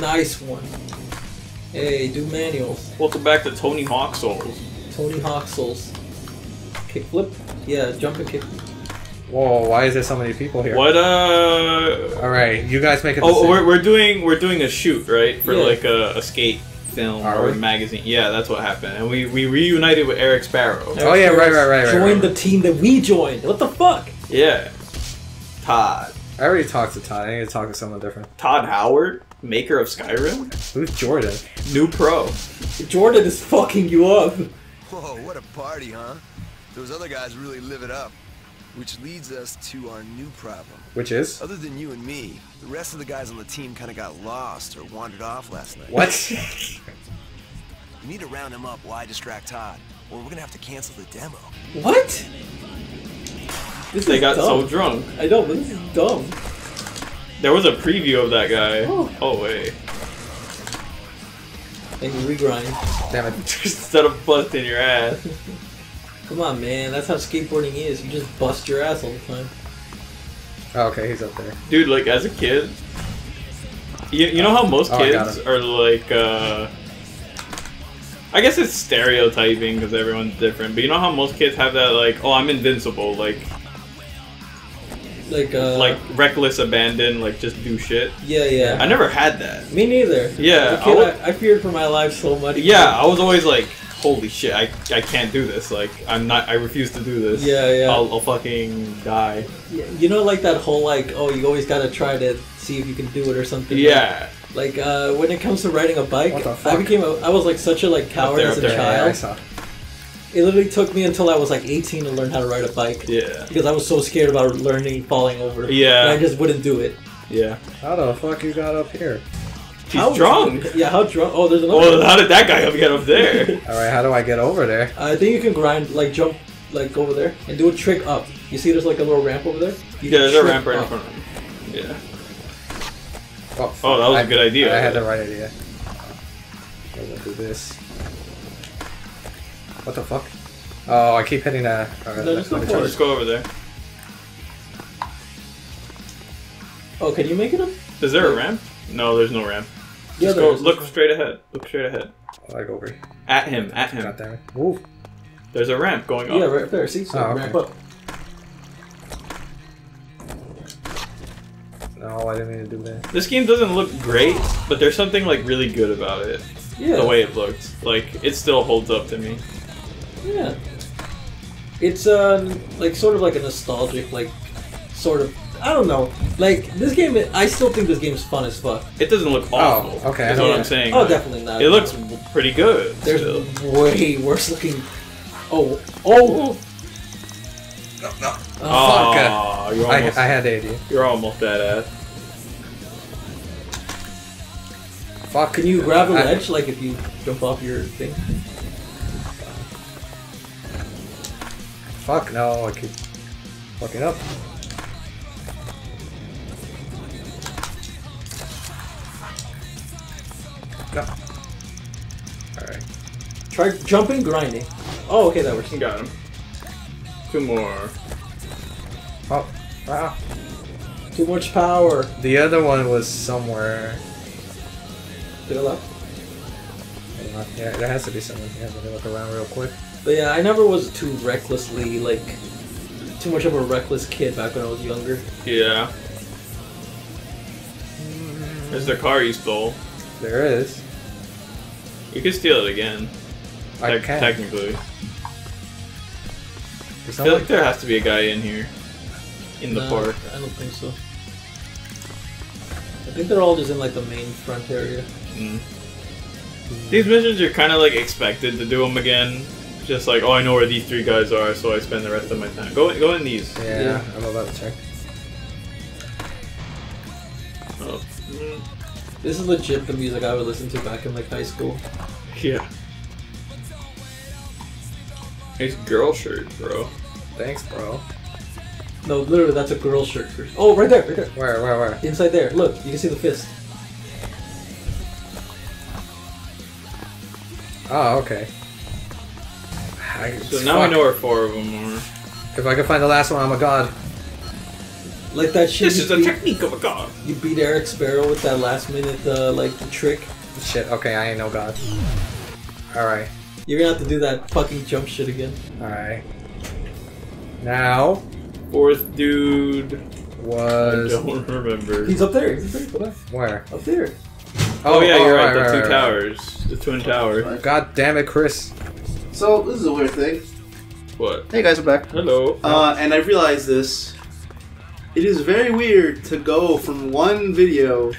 Nice one. Hey, do manuals. Welcome back to Tony Hawk Souls. Tony Hawk Souls. Kickflip? Yeah, jump and kick. Whoa, why is there so many people here? What uh All right, you guys make it. Oh, we're, we're doing we're doing a shoot, right? For Yeah. like a, a skate film Are or we? magazine. Yeah, that's what happened. And we, we reunited with Eric Sparrow. Oh, yeah, right, right, right, right, Join right. the team that we joined. What the fuck? Yeah. Todd. I already talked to Todd. I need to talk to someone different. Todd Howard, maker of Skyrim, Who's Jordan? new pro. Jordan is fucking you up. Whoa, what a party, huh? Those other guys really live it up. Which leads us to our new problem. Which is Other than you and me, the rest of the guys on the team kind of got lost or wandered off last night. what? We need to round them up. Why distract Todd? Or we're gonna have to cancel the demo. What? This They is got so drunk. I know, but this is dumb. There was a preview of that guy. Oh. Oh wait. And you regrind. Damn it! Instead of busting your ass. Come on, man. That's how skateboarding is. You just bust your ass all the time. Oh, okay, he's up there. Dude, like as a kid, you, you know how most Oh, kids him. are like, uh, I guess it's stereotyping because everyone's different, but you know how most kids have that, like, oh, I'm invincible, like, Like, uh. like reckless abandon, like just do shit. Yeah, yeah. I never had that. Me neither. Yeah, kid, I wa- I, I feared for my life so much. Yeah, I was always like, holy shit, I, I can't do this. Like, I'm not, I refuse to do this. Yeah, yeah. I'll, I'll fucking die. Yeah, You know, like that whole, like, oh, you always gotta try to see if you can do it or something. Yeah. Like, uh, when it comes to riding a bike, I became a, I was like such a like coward there, as a there. Yeah, I child. saw. It literally took me until I was like 18 to learn how to ride a bike Yeah. because I was so scared about learning falling over. Yeah. And I just wouldn't do it. Yeah. How the fuck you got up here? He's How drunk. Yeah, how drunk? Oh, there's another. Oh, well, one. how did that guy get up there? All right, how do I get over there? I think you can grind, like jump, like over there and do a trick up. You see, there's like a little ramp over there. You Yeah, there's a ramp right in up. front of him. Yeah. Oh, Oh, that was a I- good idea. I had the right idea. I'm gonna do this. What the fuck? Oh, I keep hitting that. Alright, No, just go let me for try it. Just go over there. Oh, can you make it up? Is there a ramp? No, there's no ramp. Yeah, Just go. is. Look straight ahead. Look straight ahead. I like over here. At him. At him. God damn it. Move. There's a ramp going up. Yeah, right there. See, so Oh, okay. ramp up. No, I didn't mean to do that. This game doesn't look great, but there's something like really good about it. Yeah. The way it looked, like it still holds up to me. Yeah. It's um like sort of like a nostalgic like sort of I don't know like this game I still think this game's fun as fuck. It doesn't look oh, awful. Oh, okay, That's know what. I'm saying. Oh, Like, definitely not. It looks pretty good. There's still. way worse looking. Oh, oh oh. No, no. Oh, Fuck. you're almost, I had the idea. you're almost that ass. Fuck. Can you grab a I- ledge like if you jump off your thing? Fuck, no, I keep fucking up. No. Alright. Try jumping, grinding. Oh, okay, that works. You got him. Two more. Oh, wow. Too much power. The other one was somewhere. To the left. Hold. Yeah, there has to be someone. Yeah, let me look around real quick. But yeah, I never was too recklessly like too much of a reckless kid back when I was younger. Yeah. There's the car you stole. There is. You could steal it again. I tec- can. Technically. I feel like there has to be a guy in here. In the No, park. I don't think so. I think they're all just in like the main front area. Mm. These missions you're kind of like expected to do them again. Just like, oh, I know where these three guys are, so I spend the rest of my time. Go, go in these. Yeah, Yeah. I'm about to check. This is legit the music I would listen to back in like high school. Yeah. Nice girl shirt, bro. Thanks, bro. No, literally, that's a girl shirt. Oh, right there, right there. Where, where, where? Inside there. Look, you can see the fist. Oh, okay. I, So now I know where four of them are. If I can find the last one, I'm a god. Like that shit. This you is a technique of a god. You beat Eric Sparrow with that last minute, uh, like trick. Shit. Okay, I ain't no god. All right. You're gonna have to do that fucking jump shit again. All right. Now Fourth dude. Was. I don't remember. He's up there. He's up there. where? Up there. Oh, yeah, you're right. right, the two right, right. towers, the twin towers. God damn it, Chris. So this is a weird thing. What? Hey guys, we're back. Hello. Uh, and I realized this. It is very weird to go from one video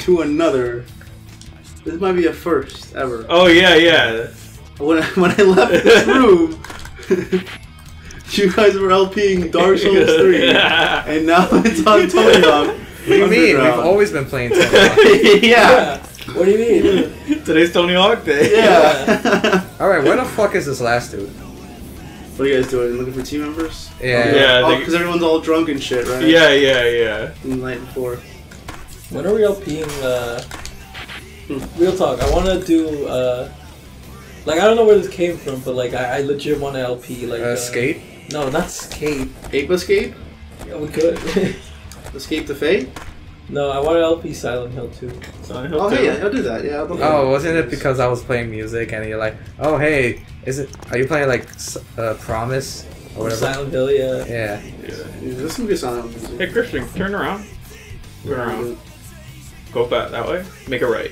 to another. This might be a first ever. Oh yeah, yeah. When I, when I left this room, you guys were LPing Dark Souls 3, and now it's on Tony Hawk. What do you mean? We've always been playing Tony Hawk. yeah. What do you mean? Today's Tony Hawk Day. Yeah. All right, where the fuck is this last dude? What are you guys doing? Looking for team members? Yeah. Yeah, Oh, because everyone's all drunk and shit, right? Yeah, yeah, yeah. The night before. when are we LPing? Uh, real talk. I want to do. Uh, like I don't know where this came from, but like I, I legit want to LP. Like Uh, skate. No, not skate. Ape Escape? Yeah, we could. Escape the Fate? No, I want to LP Silent Hill too. Silent Hill Oh, 2. hey, yeah, I'll do that. Yeah, I'll do that. Oh, wasn't it because I was playing music and you're like, oh hey, is it? Are you playing like uh, Promise or whatever? Silent Hill, yeah. Yeah. Yeah. Yeah, this will be silent music. Hey Christian, turn around. Turn around. Go back that way. Make a right.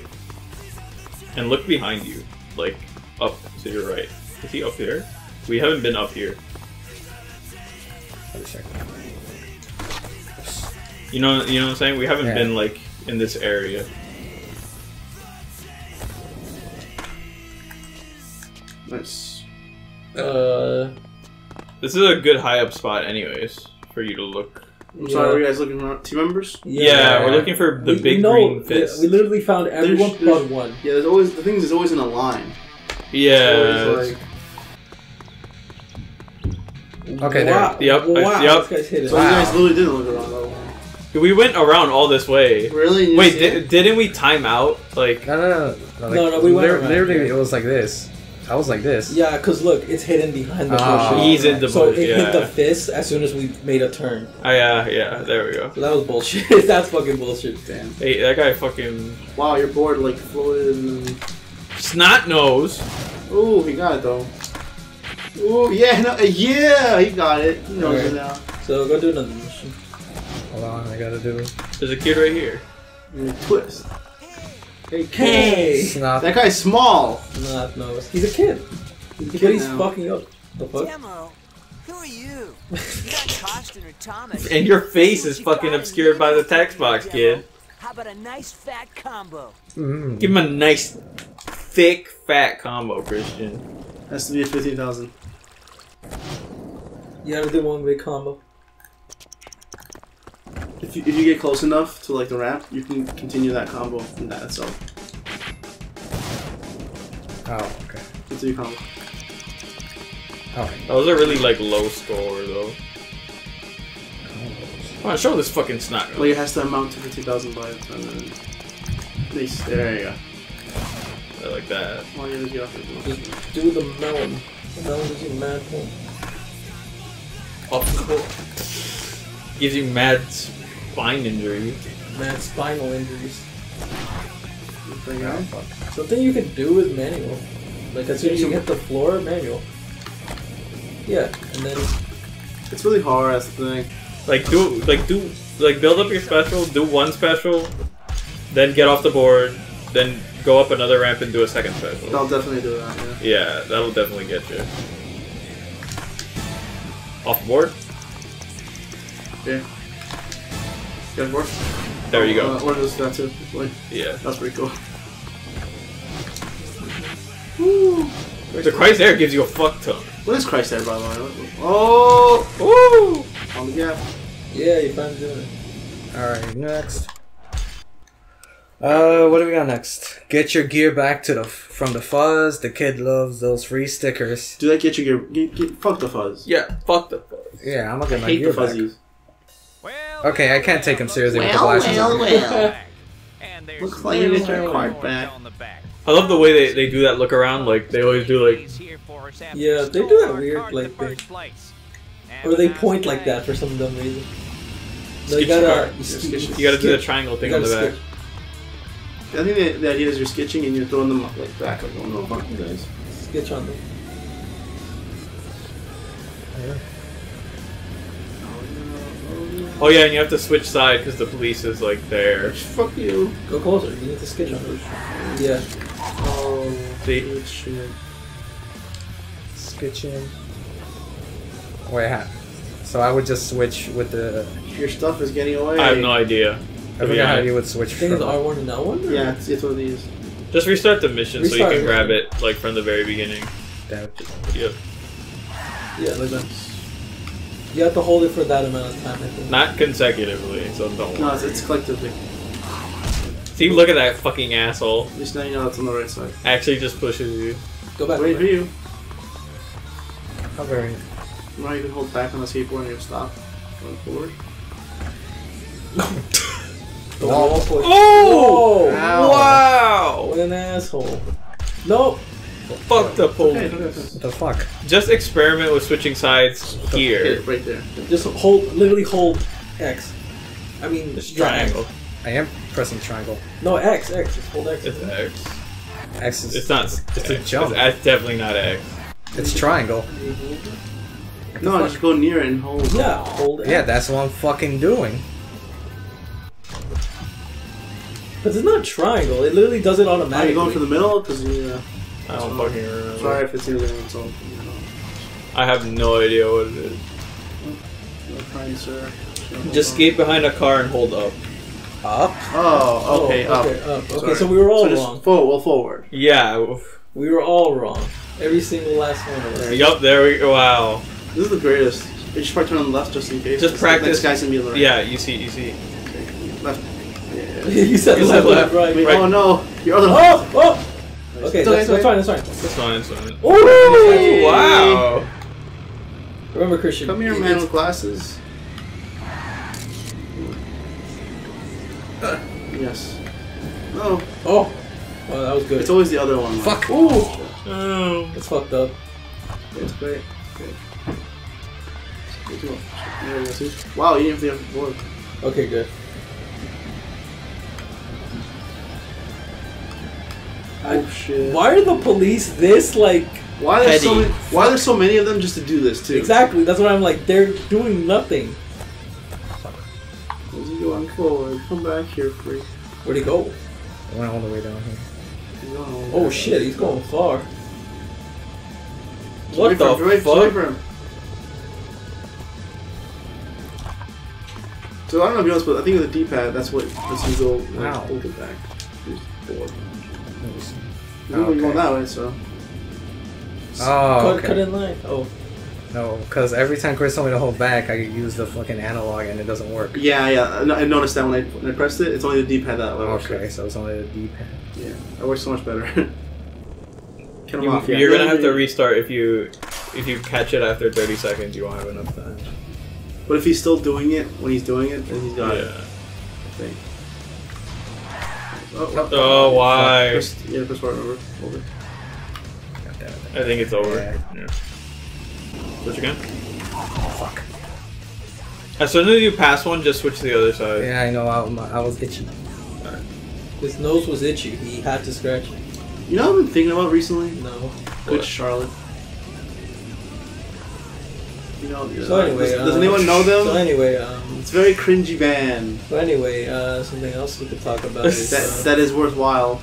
And look behind you, like up to your right. Is he up here? We haven't been up here. Let me check. You know, you know what I'm saying? We haven't Yeah. been like in this area. Nice. Uh, This is a good high up spot, anyways, for you to look. I'm Yeah. sorry, are you guys looking for team members? Yeah, we're looking for the we, big we know, green fist. We literally found everyone There's- but there's- one. Yeah, there's always the things is always in a line. yeah. Always like, Okay, there. Wow. Yep, I- yep. this guy's hit it. so Wow. you guys literally didn't look around that one. We went around all this way. Really? You Wait, see di- didn't we time out? Like, No, no, no. No, No, no, we went lit- around, Literally, yeah. it was like this. I was like this. Yeah, because look, it's hidden behind the Ah. bushes. he's in the so bush. it hit the fist as soon as we made a turn. Ah, yeah, yeah. There we go. So that was bullshit. That's fucking bullshit. Damn. Hey, that guy fucking Wow, your board like floated and snot nose. Ooh, he got it though. Ooh, yeah, no, yeah, he got it. He knows Okay. it now. So go do another mission. Hold on, I gotta do. There's a kid right here. And then twist. Hey, hey! Snot. That guy's small. Not no, he's a kid. He's a But kid he's now. fucking up. The fuck? Demo, who are you? You got Costin or Thomas? And your face is fucking obscured by the your text box, kid. How about a nice fat combo? Mm. Give him a nice, thick, fat combo, Christian. Has to be a 15,000. You gotta do one big combo. If you, if you get close enough to like the ramp, you can continue that combo from that itself. Oh, okay. Continue combo. Alright. That was a really like low score though. Come on, show this fucking snot nose. Like it has to amount to 15,000 by the time then. Nice. There you go. I like that. All you gotta get off your Just do the melon. The melon gives you mad Off the point. Gives you mad spine injury. Mad spinal injuries. Something you can do with manual. Like as soon as you hit the floor, manual. Yeah, and then It's really hard. That's the thing. Like do like do like build up your special, do one special, then get off the board, then go up another ramp and do a second special. I'll definitely do that. Yeah. Yeah, that'll definitely get you. Off the board? Yeah. Good work. There you go. Uh, or just that too. Like, Yeah. that's pretty cool. The Christ Air gives you a fuck ton. What is Christ Air, by the way? Oh! Woo! On the gap. yeah, you finally doing it. Alright, next. Uh, what do we got next? Get your gear back to the from the fuzz. The kid loves those free stickers. Do that get you get, get, get fuck the fuzz. Yeah, fuck the fuzz. Yeah, I'm gonna get my Hate gear the back. Fuzzies. Okay, I can't take him seriously with the glasses. on. Looks like you get your card back. I love the way they, they do that look around, like they always do like Yeah, they do that weird, like, thing. Or they point like that for some dumb reason. No, you gotta. car. You, Yeah, sk- sketch- gotta do the triangle thing on the gotta back. sketch. I think the, the idea is you're sketching and you're throwing them up like back. Like, oh no, fuck you guys. Sketch on them. Oh yeah, and you have to switch side because the police is like there. Fuck you. Go closer. You need to sketch on them. Yeah. Oh, See? good shit. Sketching. Wait, ha- so I would just switch with the. Your stuff is getting away. I have no idea. I To be forgot how honest. you would switch I think it's. R1 and L1? or- Yeah, it's, it's one of these. Just restart the mission so you can grab it like from the very beginning. that. Yep. Yeah, like that. You have to hold it for that amount of time, I think. Not consecutively, so don't. No, it's, it's collectively. See, look at that fucking asshole. At least now you know it's on the right side. Actually, just pushes you. Go back. Wait for you. How very. Now you can hold back on the skateboard and you stop going forward. The wall push. Oh! Ow. Wow! What an asshole. Nope. Fuck the Okay, police. okay, okay. What the fuck? Just experiment with switching sides here. Hit right there. Just hold, literally hold X. I mean, Just yeah, triangle. I am pressing triangle. No, X, X. Just hold X. It's X. X is. It's not. It's a Jump. It's, it's definitely not X. It's triangle. No, just go near it and hold. Yeah, hold X. Yeah, that's what I'm fucking doing. Because it's not triangle. It literally does it automatically. Are automatically. you going for the middle? Because you. I don't fucking remember. sorry if it's either one. So, you know. I have no idea what it is. No kind, sir. Just skate behind a car and hold up. Up? Oh, oh okay, up. okay, up. Okay, Sorry. so we were all so just wrong. Forward, well, forward. Yeah. We were all wrong. Every single last one of us. Yup. There we go. Wow. This is the greatest. You should probably turn on the left just in case. Just practice. Next guy's gonna be on the right. Yeah. You see. You see. Left. Yeah. you said You left, said left, left. right. Wait, Right. Oh no! Your other. Oh, oh. Okay, It's that's, okay, that's fine. That's fine. That's fine. That's fine. Ooh! Wow. Remember, Christian. Come here, man with glasses. Yes. No, Oh, oh, that was good. it's always the other one. Fuck. Ooh, Oh. oh. it's fucked up. It's great. Great. Way too much. There we go, see? Wow, you didn't have to board. Okay, good. Oh shit. Why are the police this like? Why are there so many? Why are there so many of them just to do this too? Exactly. That's what I'm like. They're doing nothing. As you going forward, come back here, freak. Where'd he go? I went all the way down here. He's Oh back. shit, he's going far. Just What the him, just fuck? him. So I don't know if you noticed, but I think with the D-pad, that's what lets you go like, Wow. hold it back. Just forward. Oh, You're going okay. that way, so. Oh, cut, okay. cut in line. Oh, No, because every time Chris told me to hold back, I could use the fucking analog and it doesn't work. Yeah, yeah. I noticed that when I when I pressed it, it's only the D-pad that works. Okay, so it's only the D-pad. Yeah, that works so much better. Cut You, off. Yeah. You're gonna have to restart if you if you catch it after 30 seconds. You won't have enough time. But if he's still doing it when he's doing it, then he's got it. Yeah. I think. Oh, Oh, why? Press, yeah, press forward. Over. Over. God damn it. I think it's over. Yeah. Yeah. Switch again. Fuck. As soon as you pass one, just switch to the other side. Yeah, I know. I, I was itchy. his nose was itchy. He had to scratch it. You know what I've been thinking about recently? No. Good What? Charlotte. You know, So uh, anyway, does, does uh, anyone know them? So anyway, um, It's a very cringy band. But anyway, uh, something else we could talk about is That, uh, that is worthwhile.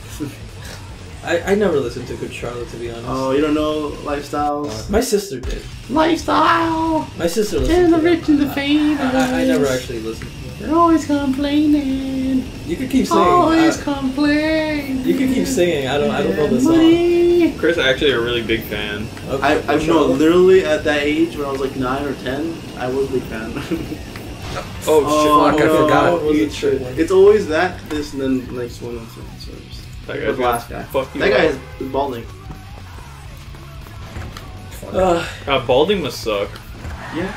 I, I never listened to Good Charlotte to be honest. oh, you don't know lifestyles? My sister did. Lifestyle. My sister listened to rich and the famous. I, I, I never actually listened. to them. They're always complaining. You could keep singing. Always I- complaining. you could keep singing. I don't. I don't know the song. Money. Chris actually a really big fan. of I, Good I know literally at that age when I was like nine or ten, I was a big fan. Oh, Oh, fuck, I no. forgot. What was it, It's, it's always that, this, and then the next one. So, so just, shit. That the guy's last guy. Fuck you. That guy up. is, is balding. Uh, Uh, balding must suck. Yeah,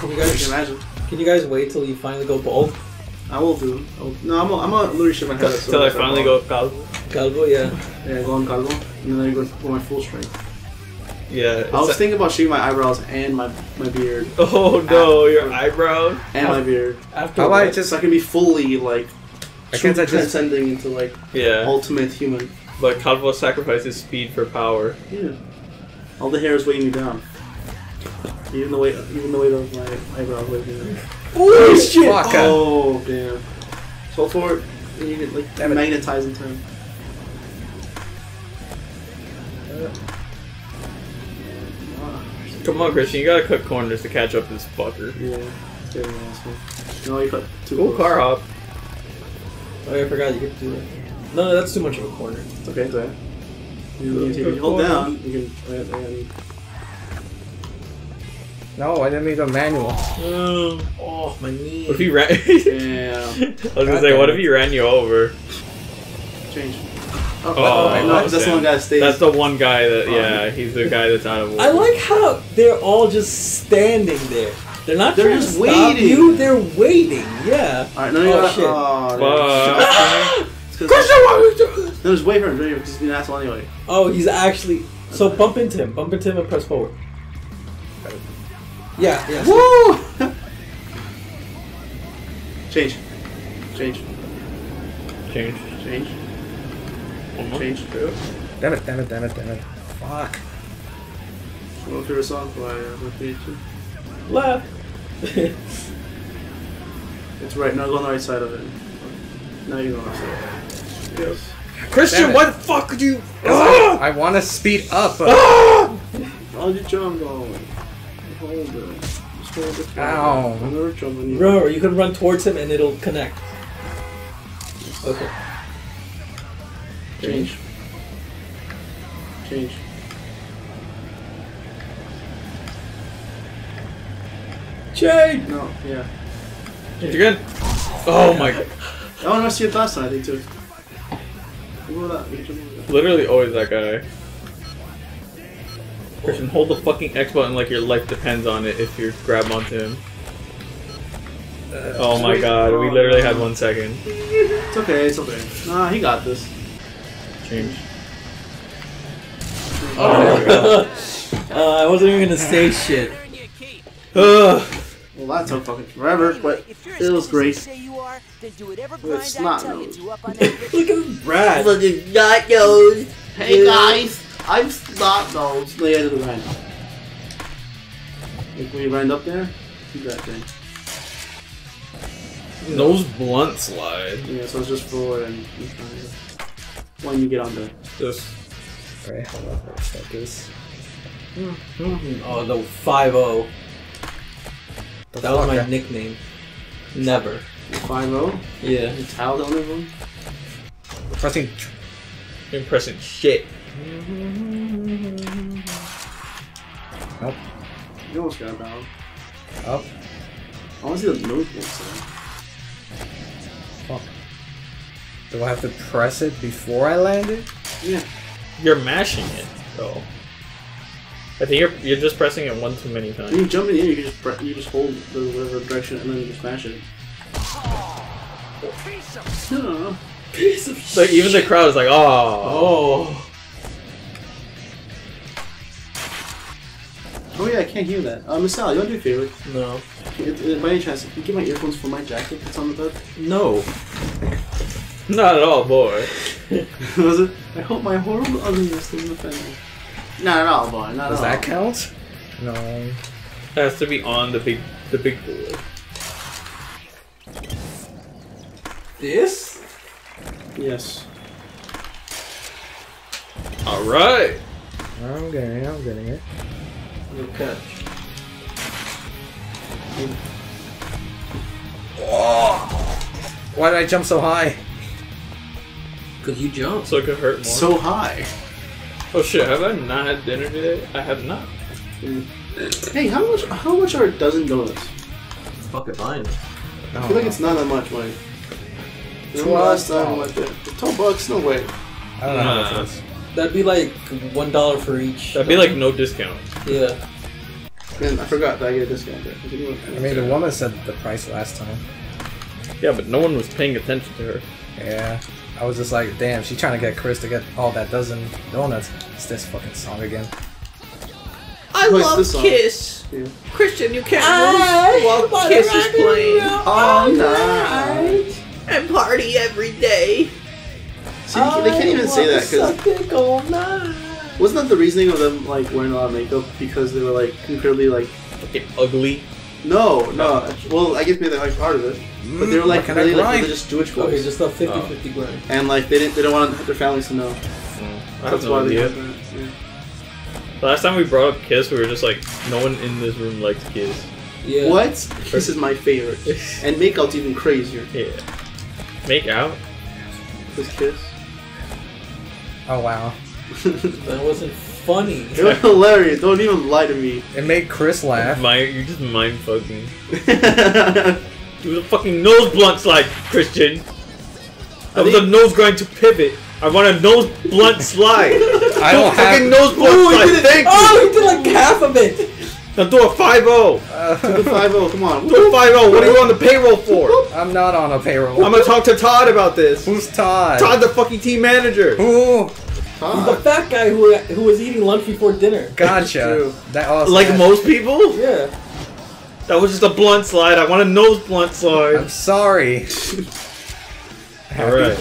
can you I can guys imagine. can you guys wait till you finally go bald? I will do. I will, no, I'm. A, I'm a literally shit my head. Till I finally go. Cal- Calvo, yeah. Yeah, go on cargo, and then I go for my full strength. Yeah. I was it's- thinking about shaving my eyebrows and my my beard oh no, Ah, your eyebrows. and my beard, After How about I just so I can be fully like I can't I just transcending into like Yeah. ultimate human. But Cadwell sacrifices speed for power. Yeah. All the hair is weighing me down. Even the weight, even the weight of my eyebrows weighs me down. Oh shit! Fuck. Oh damn! So for it, and you get like Damn it. magnetized Come on, Christian, you gotta cut corners to catch up to this fucker. Yeah, it's very awesome. No, you cut too Cool close. car hop. Oh, yeah, I forgot you could do that. No, no, that's too much of a corner. It's okay, it's okay. You, you, you hold down, you can. And, and No, I didn't mean the manual. Oh, oh, my knee. What if he ran? yeah, I was gonna say, what if he ran you over? change. Oh, Oh, oh no, 'cause that's the one guy that stays. That's the one guy that, Oh. yeah, he's the guy that's out of order. I like how they're all just standing there. They're not They're just to stop waiting. you. They're waiting. Yeah. Alright, no, you Oh, got. shit. Oh, Fuck. Uh, Christian, No, just wait for him. Wait for him, 'cause he's an asshole anyway. Oh, he's actually. So bump into him. Bump into him and press forward. Yeah, yeah. Woo! change. Change. Change. Change. Almost. Change. Damn it, damn it, damn it, damn it. Fuck. One favorite song by uh, by Page. Left. It's right. Now go on the right side of it. Now you go on the right side. Yes. Christian, Damn it. why the fuck could you? I want to speed up. but- How'd you jump going? Hold it. Just hold it. Ow. I'm never you. Remember, you can run towards him and it'll connect. Okay. Change. Change. Change. No, yeah. You good? Oh my god. I want to see it last time, I think, too. Go that. You can jump over that. Literally always that guy. Christian, hold the fucking X button like your life depends on it if you grab onto him. Uh, oh my god, we literally had one second. It's okay, it's okay. Nah, he got this. Change. Oh, there we go. Uh, I wasn't even gonna say shit. Ugh. Well, that took fucking forever, but it was great. Say you are, then It's not tell nose. to up on that Look at Brad. Fucking not nose. Hey guys, I'm not nose. No, yeah, do the grind. Like when you grind up there, do that thing. Nose blunt slide. Yeah, so it's just forward and and kind when you get on there. Just Alright, hold on for a second. Oh, the 5 0. The That was my nickname. Never. Five zero. Yeah. You tile down everyone. Pressing. impressing shit. Nope. You almost got down. Up. I want to see the nose once. Fuck. Do I have to press it before I land it? Yeah. You're mashing it, though. I think you're you're just pressing it one too many When times. you jump in the air, you just pre- you just hold the whatever direction and then you just smash it. Yeah. Piece of So even the crowd is like, oh. Oh. Oh yeah, I can't hear that. Uh, Miss Sally, you want to do a favor? No. It, it, by any chance, can you get my earphones for my jacket that's on the bed? No. Not at all, boy. Was it? I hope my horrible ugliness doesn't offend you. Not at all, boy. Not Does at all. Does that count? No. It Has to be on the big the big boy. This? Yes. All right. I'm getting it, I'm getting it. No catch. Why did I jump so high? Because you jumped. So it could hurt more. So high. oh shit! Have I not had dinner today? I have not. Hey, how much? How much are a dozen donuts? Fucking fine. I feel like it's not that much money. Remember Twelve last time I dollars. went there? Twelve bucks? No way. I don't know how Nah. much it is. That'd be like one dollar for each. That'd be like no discount. Yeah. Man, I forgot that I get a discount there. I mean, the woman said the price last time. Yeah, but no one was paying attention to her. Yeah. I was just like, damn, she's trying to get Chris to get all that dozen donuts. It's this fucking song again. I love. Kiss. Yeah. Christian, you can't I lose while Kiss is playing. All all night. night. And party every day. See, they can't even say that because because all night. wasn't that the reasoning of them like wearing a lot of makeup because they were like incredibly like Fucking ugly. No no well I guess maybe they're like part of it but they were mm, like what kind of really like grind? religious Jewish Okay, boys just a 50-50 grind. and like they didn't they don't want their families to know I that's no why they idea. did that. Yeah. Last time we brought up Kiss, we were just like, no one in this room likes Kiss. Yeah. What? Kiss is my favorite and Makeout's even crazier. Yeah. Make out? This Kiss. Oh wow. That wasn't funny. It was hilarious. Don't even lie to me. It made Chris laugh. My, you're just mind fucking. Do the fucking nose blunt slide, Christian. That was a think- nose grind to pivot. I want a nose blunt slide. I don't fucking have. nose blunt slide. Thank oh, you. Oh, he did like half of it. Now do a 5 0. The 5 come on. Do a 5 0. What are you on the payroll for? I'm not on a payroll. I'm gonna talk to Todd about this. Who's Todd? Todd, the fucking team manager. Who? The fat guy who who was eating lunch before dinner. Gotcha. True. That also Like most people? Yeah. That was just a blunt slide. I want a nose blunt slide. I'm sorry. Alright.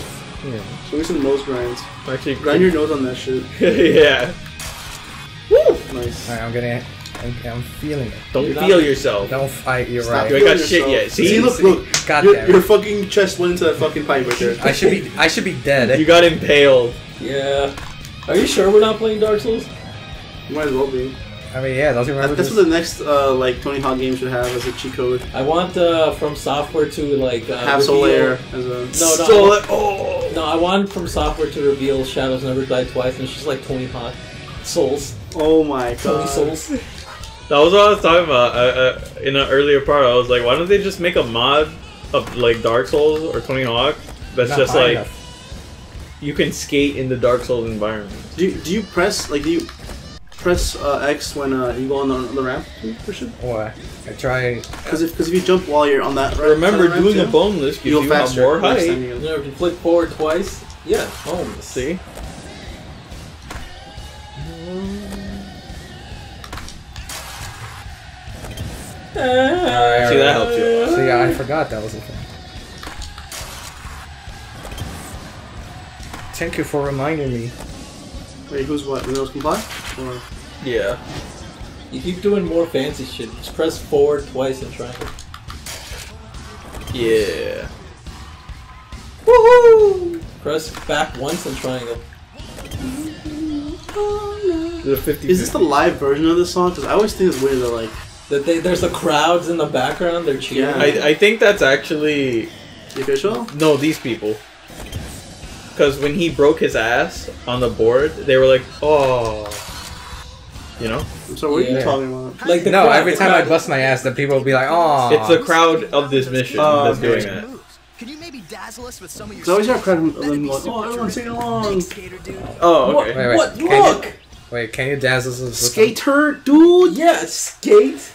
Show me some nose grinds. Actually, Grind your nose on that shit. yeah. Woo! Nice. Alright, I'm getting it. I'm, I'm feeling it. Don't You're not- feel yourself. Don't fight. You're Stop right. You ain't got feeling shit yet. See? See, look, look. God your, damn your fucking chest went into that fucking pipe right there. I should be. I should be dead. You got impaled. Yeah. Are you sure we're not playing Dark Souls? You might as well be. I mean, yeah. Don't you remember That, that's this? what the next uh, like Tony Hawk game should have as a cheat code. I want uh, FromSoftware to like uh, have Soul reveal- Air as a. No, no. So, like, oh. No, I want FromSoftware to reveal Shadows Never Die Twice, and it's just like Tony Hawk Souls, Oh my god, Tony god. Souls. That was what I was talking about. Uh, uh, in an earlier part, I was like, why don't they just make a mod of like Dark Souls or Tony Hawk that's Not just like enough. you can skate in the Dark Souls environment. Do you, do you press like do you press uh, X when uh, you go on the, on the ramp, Christian? What? I try. Because if because if you jump while you're on that, right Remember, side the doing a ramp, too, boneless gives you you, go faster. more height. you know, if you flick forward twice, yeah, home. See? See, See, that helps you. So yeah, I forgot that was a thing. Thank you for reminding me. Wait, who's what? Windows comply? Or Yeah. You keep doing more fancy shit. Just press forward twice and triangle. Yeah. Woohoo! Press back once and triangle. The 50 is this the live version of this song? Because I always think it's weird that like That they, there's the crowds in the background. They're cheering. Yeah. I, I think that's actually the official. no these people. Because when he broke his ass on the board, they were like, "Oh," you know. I'm sorry, what are you talking about? Like the no, crowd- every the time I bust my ass, the people will be like, "Oh." It's the crowd of this mission Oh, that's okay. doing that. Moves. Can you maybe dazzle us with some of your Because always hear a crowd of them be going, super "Oh, everyone sing along." Thanks, Skater dude. Oh, What? okay. Wait, wait, What? can you- Look! Wait, can you dazzle us with some- Skater, dude. Yeah, skate.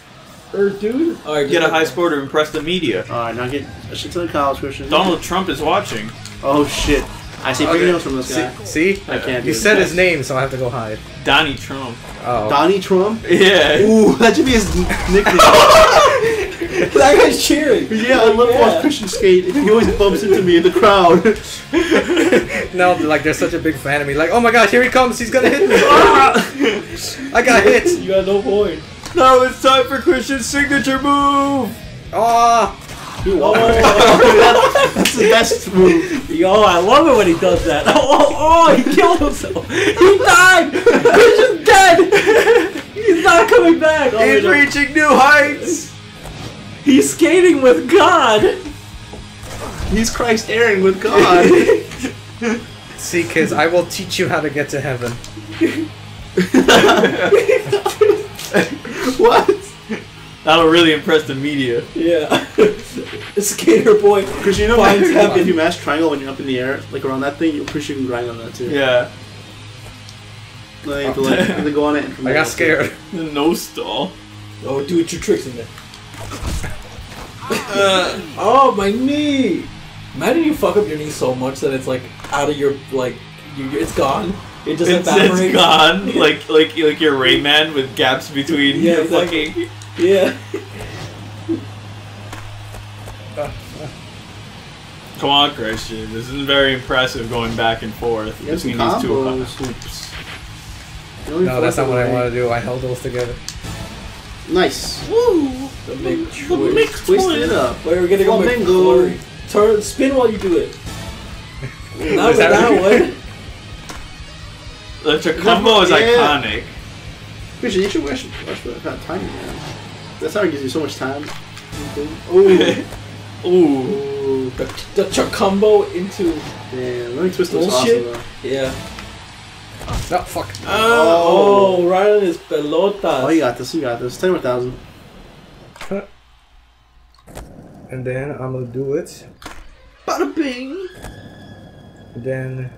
Or dude. Alright, Get a high score to impress the media. All right, now get a shit ton of college Christian. Donald Trump is watching. Oh shit! I see big Okay. notes from this guy. See? I can't. You said his name, so I have to go hide. Donnie Trump. Oh. Donnie Trump. Yeah. Ooh, that should be his nickname. that guy's cheering. yeah, I love to Yeah. watch Christian skate. He always bumps into me in the crowd. no, like they're such a big fan of me. Like, oh my gosh, here he comes. He's gonna hit me. I got hit. You got no point. Now it's time for Christian's signature move. Ah. Oh. Oh, That's the best move. yo, I love it when he does that. Oh, oh, oh he killed himself. He died. He's just dead. He's not coming back. Oh, He's reaching new heights. He's skating with God. He's Christ Aaron with God. See, kids, I will teach you how to get to heaven. what? That'll really impress the media. Yeah. Skater boy. Because you know, Finds if, heaven. if you mash triangle when you're up in the air, like around that thing, you're pretty sure you can grind on that too. Yeah. Then have to, like, you have to go on it. I got scared. The no stall. Oh, do it your tricks in there. Uh. oh, my knee. Imagine you fuck up your knee so much that it's like out of your like, you, it's gone. It just It's, evaporates. it's gone. like like like your Rayman with gaps between Yeah, your exactly. fucking. Yeah. Come on, Christian. This isn't very impressive going back and forth You between these two combos. hoops. No, that's not what I want to do. I held those together. Nice. Woo! The big twist. Twist it up. Wait, we're gonna go with Flamingo. Turn, spin while you do it. Not Is with that that right? One. The Chacombo is Yeah. iconic. Christian, you should watch, watch that timing, man. That's how it gives you so much time. Ooh. Ooh. Ooh. The, the chacumbo into Damn, let me twist those Bullshit. awesome, though. yeah. Oh, no, fuck. Oh. Oh, right on his pelotas. Oh, you got this, you got this. 10 thousand. And then I'm gonna do it. Bada bing! And then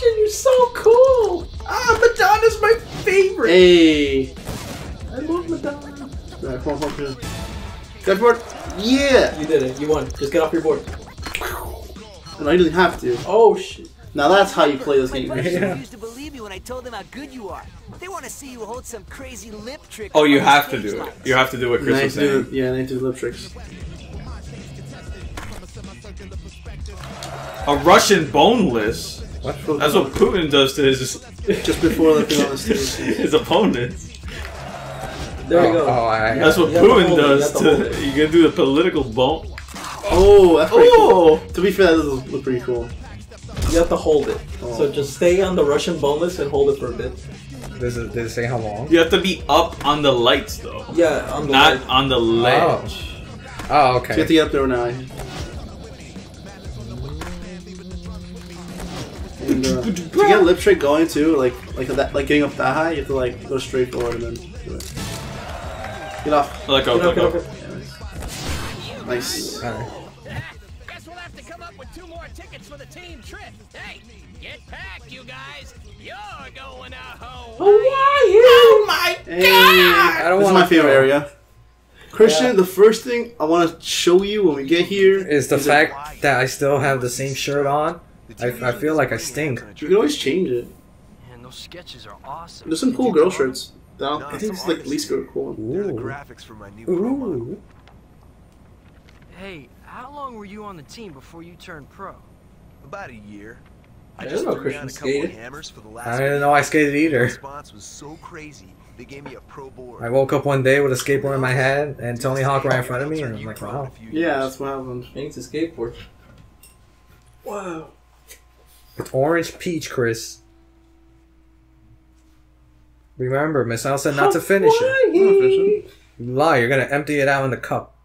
Christian, you're so cool. Ah, Madonna's my favorite. Hey! I love Madonna. Alright, come on, come on, come on. Board? Yeah! You did it. You won. Just get off your board. No, you didn't have to. Oh shit. Now that's how you play this game. Buddies Yeah. refused to believe me when I told them how good you are. They want to see you hold some crazy lip trick. Oh, you have to stage do it. You have to do what Chris Nice was do, saying. yeah, nice do lip tricks. A Russian boneless. What? That's what Putin does to his Just before the thing on the stage. his opponents. There oh, you go. Oh, I, That's what you have to Putin hold you does to, to. You can do the political bump. Oh, that's pretty cool. Oh. To be fair, that does look pretty cool. You have to hold it. Oh. So just stay on the Russian boneless and hold it for a bit. Does it, did it say how long? You have to be up on the lights though, Yeah, on the not leg. on the ledge. Oh, oh So you have okay. to get up there now. And, uh, to get lip trick going too, like like that, like getting up that high, you have to like go straight forward and then do it. Get off. Let go. Get up, like get up, oh. get up. Nice. Alright. Guess we'll have to come up with two more tickets for the team trip. Hey, get packed, you guys. You're going to Hawaii. Oh my Hey, I don't this is my favorite area. Christian, Yeah. the first thing I want to show you when we get here Is the a- fact that I still have the same shirt on. I, I feel like I stink. you can always change it. And those sketches are awesome. There's some cool girl shirts. Down. I think it's like at least a cool one. They're the Ooh. graphics for my new pro. Ooh. Hey, how long were you on the team before you turned pro? About a year. I I didn't just know threw Christian down a couple of skated. hammers for the last. I didn't know I skated either. response was so crazy. They gave me a pro board. I woke up one day with a skateboard in my hand, and Tony Hawk right in front of me, and I'm like, wow. Yeah, that's what happened. I need to skateboard. Wow. It's orange peach, Chris. Remember, Miss Al said not to finish it. I'm not finishing. You lie, you're gonna empty it out in the cup.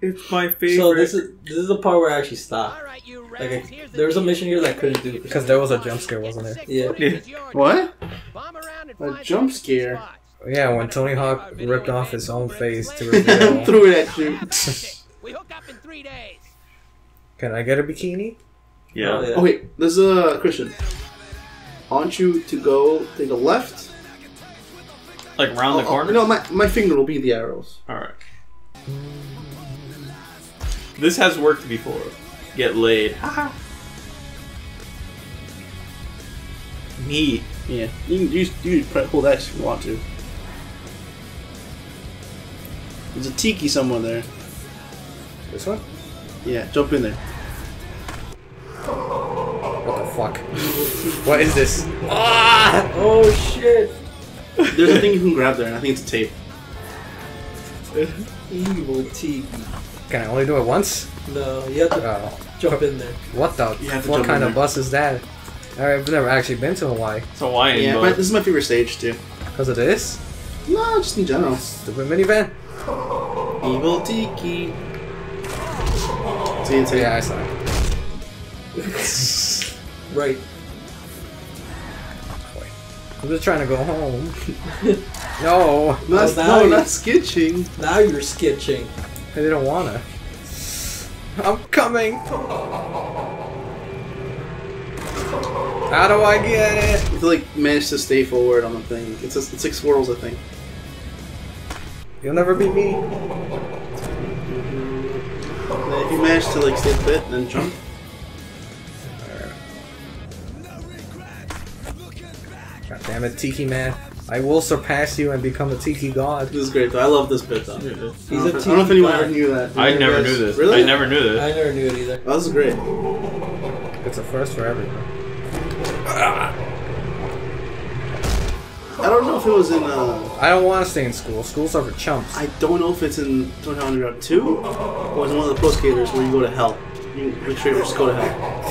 It's my favorite. So this is this is the part where I actually stopped. All right, you Like I, there was a mission here that I couldn't do Because there was a jump scare, wasn't there? Yeah. What? Bomb around and A jump scare? Yeah, when Tony Hawk ripped off his own face to reveal. Threw it at you. We hook up in three days. Can I get a bikini? Yeah. Oh, yeah. Oh wait, there's a Christian. I want you to go take a left. Like round the Oh, oh, corner. no, my, my finger will be the arrows. All right. This has worked before. Get laid. Ah, Me. Yeah, you can use you can hold X if you want to. There's a tiki somewhere there. This one? Yeah, jump in there. What the fuck? what is this? Ah! Oh shit! There's a thing you can grab there, and I think it's a tape. Evil tiki. Can I only do it once? No, you have to Oh. jump in there. What the? You have to What kind of bus is that? I've never actually been to Hawaii. It's Hawaiian. Yeah, but but this is my favorite stage too. Because of this? No, just in general. Stupid minivan? Evil tiki. See, it's Yeah, I saw it. Right. I'm just trying to go home. no, No, that's, now no, you- that's sketching. Now you're sketching. I didn't wanna. I'm coming. How do I get it? You have to like manage to stay forward on the thing. It's a, it's like swirls, I think. You'll never beat me. If you manage to like stay fit and then jump, Damn it, Tiki Man. I will surpass you and become a Tiki God. This is great though. I love this bit though. He's I don't, a know if- I don't know if anyone god. ever knew that. I never you knew this. Really? I never knew this. I never knew it either. Oh, this is great. It's a first for everyone. I don't know if it was in. Uh, I don't want to stay in school. School's are for chumps. I don't know if it's in Tony Hawk Underground 2 or it's in one of the pro skaters where you go to hell. You make sure you just go to hell. I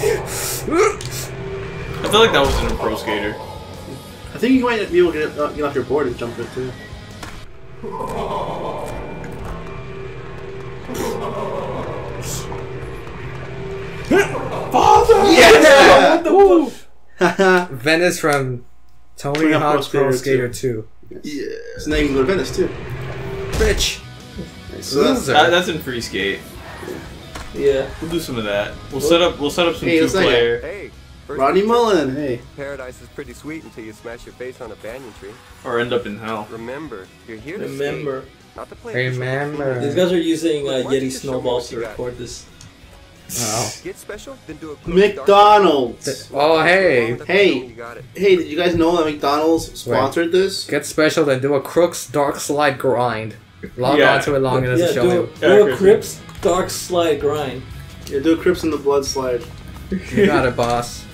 feel like that was in a pro skater. I think you might be able to get, uh, get off your board and jump it too. What the fuck? Venice from Tony Tony Hawk Pro Hawk's Pro Skater Skater 2. yeah. So now you can go to Venice too. Bitch. So that's, Loser. That's in free skate. Yeah. We'll do some of that. We'll set up. We'll set up some Hey, two let's say it. player Hey, first Rodney picture. Mullen, hey. Paradise is pretty sweet until you smash your face on a banyan tree. or end up in hell. Remember, you're here to Remember. not to play. Remember. These guys are using uh, Why don't you Yeti just show me snowballs to record this. Oh. Get special, then do a McDonald's. Oh, hey. Hey. You got it. Hey, did you guys know that McDonald's sponsored this? Get special, then do a Crooks Dark Slide grind. Log Yeah. on to it long enough yeah, to show do, you. Yeah, do a Chris. Crips Dark Slide grind. Yeah, do a Crips in the Blood slide. You got it, boss.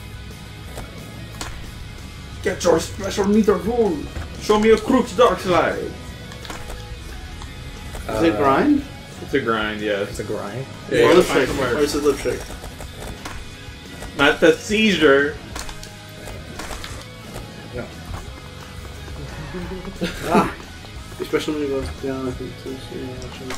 Get your special meter rule. Show me a Crooks Dark Slide. Is it Uh, grind? It's a grind, yeah. It's a grind. Yeah, or lip find trick? some Or words. is it lip trick? Not the seizure. ah. Especially when it goes down, I think. too, so yeah, actually.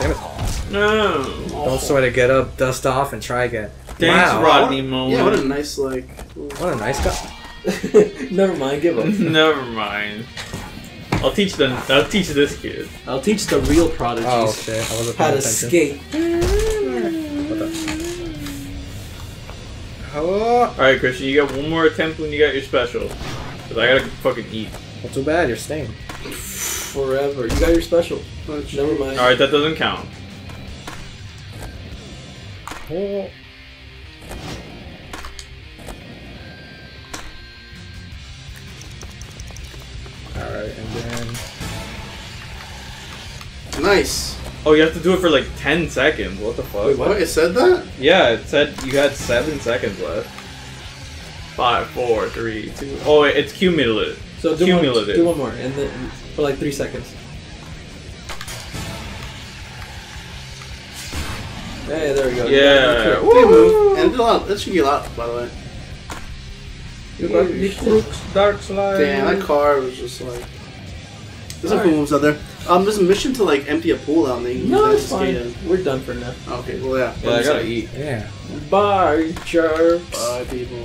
Damn it. No. Don't sweat it, get up, dust off, and try again. Thanks, wow. Rodney Mullen. Yeah, what a nice, like. What a nice guy. Never mind, give up. Never mind. I'll teach them. I'll teach this kid. I'll teach the real prodigies Oh shit, I wasn't how to attention. skate. What the? Oh, All right, Christian. You got one more attempt when you got your special. Cause I gotta fucking eat. Not too bad, you're staying. Forever. You got your special. Never mind. All right, that doesn't count. Oh. Nice. Oh, you have to do it for like ten seconds. What the fuck? Wait, what? What? It said that? Yeah, it said you had seven seconds left. Five, four, three, two. Oh, wait, it's cumulative. So do one, Cumulative. do one more, and then for like three seconds. Hey, there we go. Yeah. You Good Woo! move. And it a lot. That should get a lot, by the way. You got the Crooks Dark Slide. Damn, that car was just like. There's some Alright. cool moves out there. Um, there's a mission to like empty a pool down there. You No, guys it's fine. skate. We're done for now. Okay, well yeah. Yeah, I gotta eat. Yeah. Bye, jerks. Bye, people.